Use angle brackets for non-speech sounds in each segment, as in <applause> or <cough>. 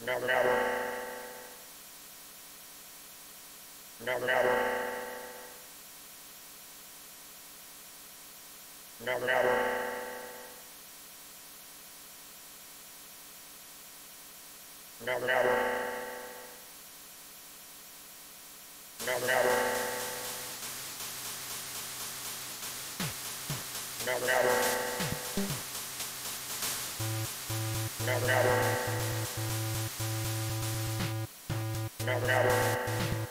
Bravo. Thank you.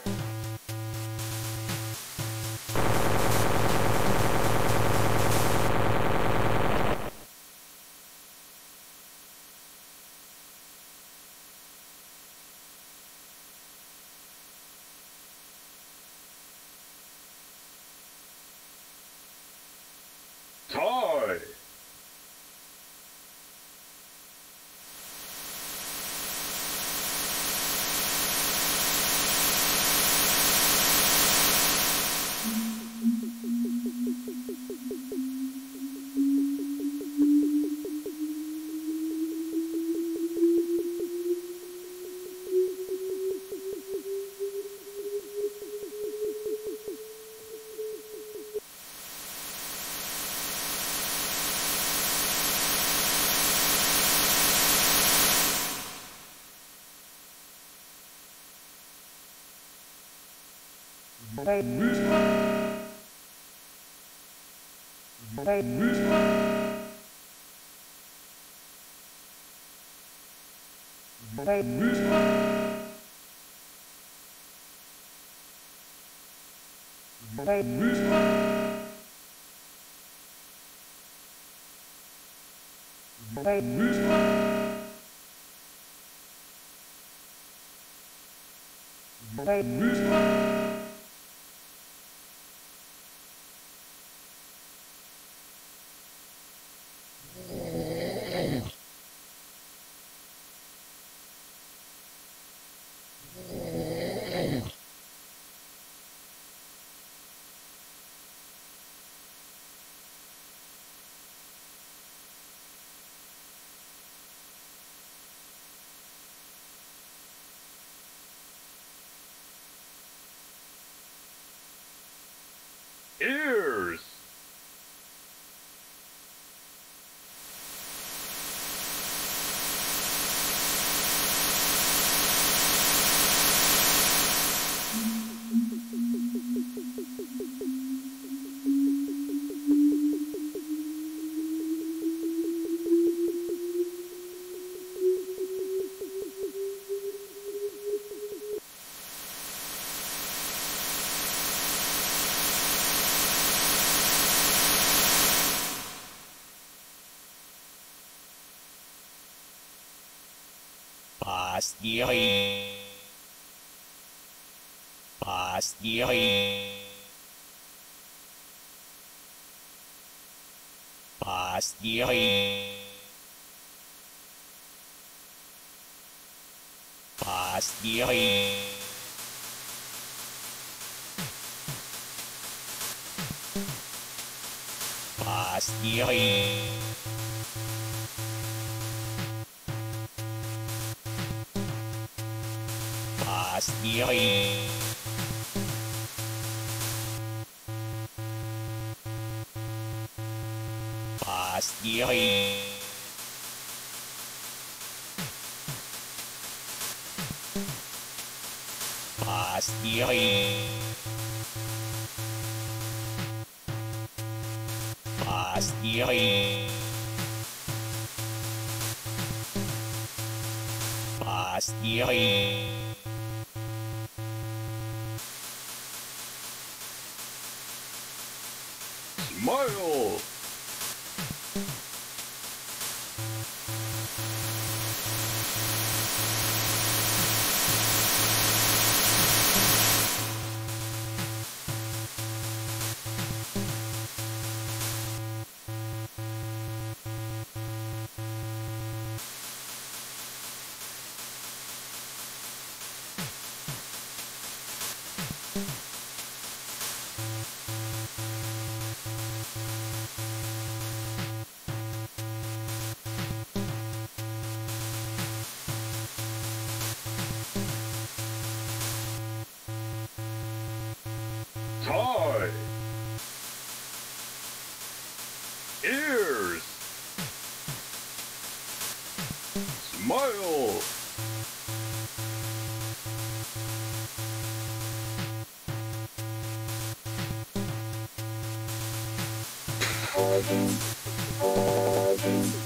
Bye. Ears! Pastioy. Pastioy. Pastioy. Pastioy. Pastioy. podcast. Yoy! Podcast. Yoy! Podcast. Yoy! Podcast. Yoy! Podcast. Yoy! 前を tie ears. Smile <laughs>